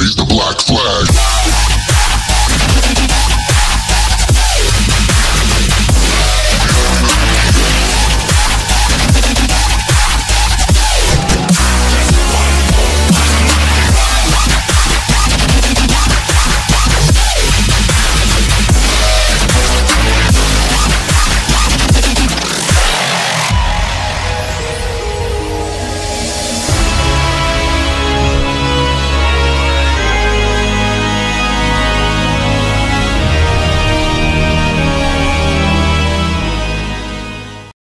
raise the black flag.